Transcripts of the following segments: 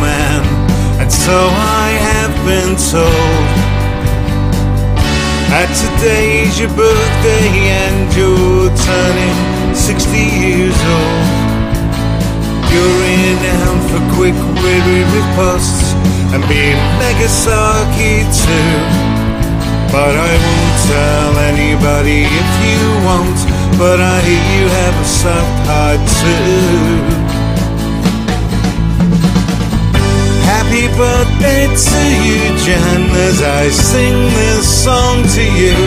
man, and so I have been told. That today's your birthday and you're turning 60 years old. You're renowned for quick witted riposts and being mega sarky too. But I won't tell anybody if you won't. But I hear you have a soft heart too. Birthday to you, Jan, as I sing this song to you.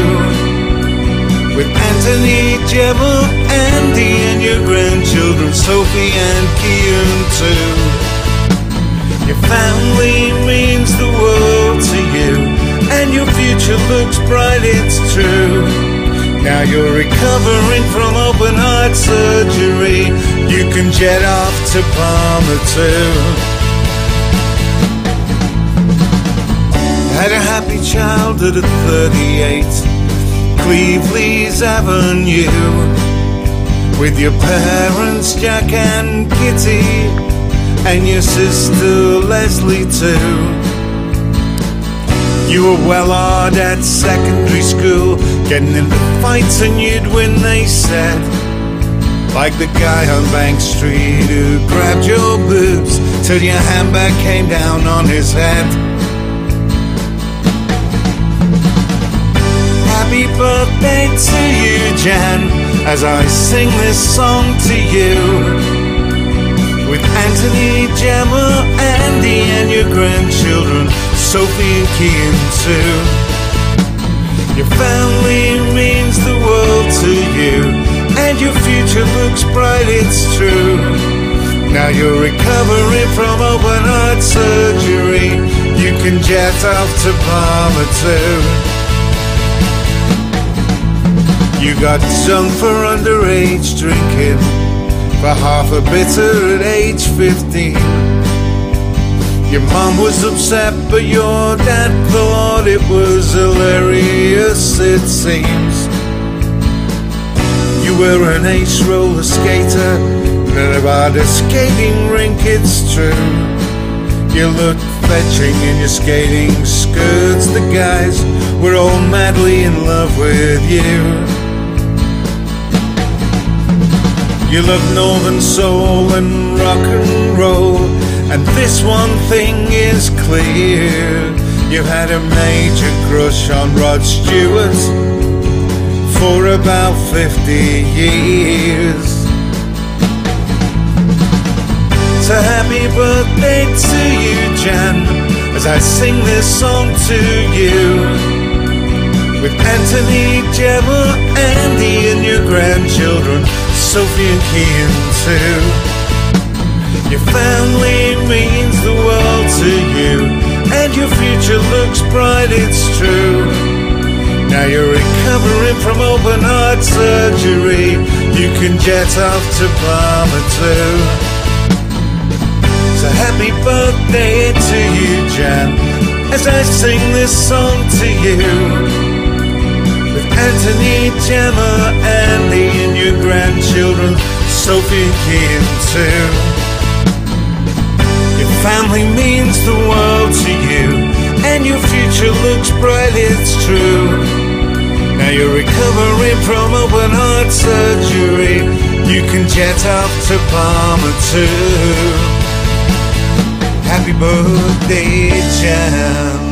With Anthony, Gemma, Andy, and your grandchildren, Sophie and Kian too. Your family means the world to you, and your future looks bright, it's true. Now you're recovering from open heart surgery. You can jet off to Palma too. Had a happy childhood at 38, Cleveley's Avenue, with your parents, Jack and Kitty, and your sister Leslie too. You were well odd at secondary school, getting into fights and you'd win, they said. Like the guy on Bank Street who grabbed your boobs till your handbag came down on his head. Happy birthday to you, Jan, as I sing this song to you. With Anthony, Gemma, Andy, and your grandchildren, Sophie and Kian too. Your family means the world to you, and your future looks bright, it's true. Now you're recovering from open heart surgery. You can jet off to Palma too. You got drunk for underage drinking for half a bitter at age 15. Your mom was upset, but your dad thought it was hilarious, it seems. You were an ace roller skater, and about a skating rink, it's true. You looked fetching in your skating skirts, the guys were all madly in love with you. You love Northern Soul and rock and roll, and this one thing is clear. You had a major crush on Rod Stewart for about 50 years. So happy birthday to you, Jan, as I sing this song to you. With Anthony, Gemma, Sophie and Kian too. Your family means the world to you, and your future looks bright, it's true. Now you're recovering from open heart surgery. You can jet off to Palma too. So happy birthday to you, Jan, as I sing this song to you. Anthony, Gemma, Andy, and your grandchildren, Sophie and too. Your family means the world to you, and your future looks bright, it's true. Now you're recovering from open heart surgery. You can jet off to Palma too. Happy birthday, Jan.